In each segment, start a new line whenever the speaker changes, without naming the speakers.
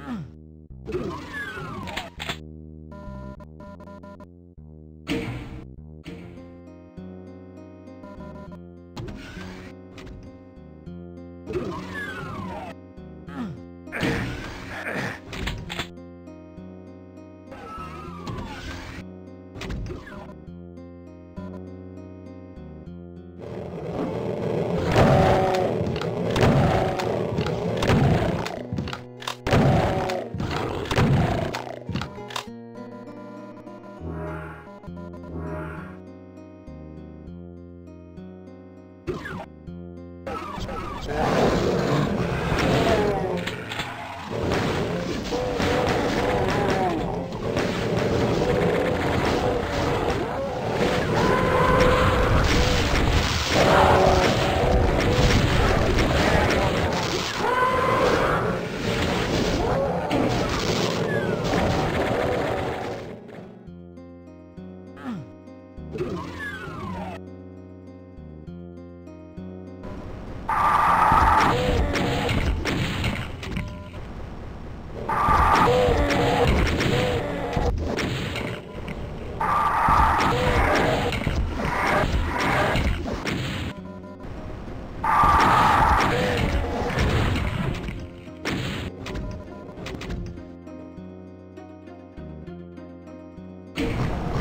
Ugh! Mm. Ah!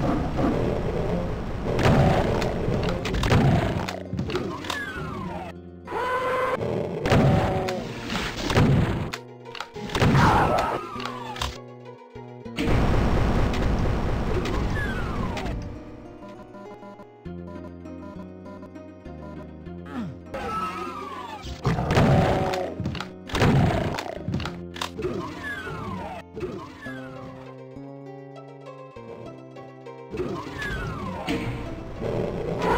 Thank you. Thank you.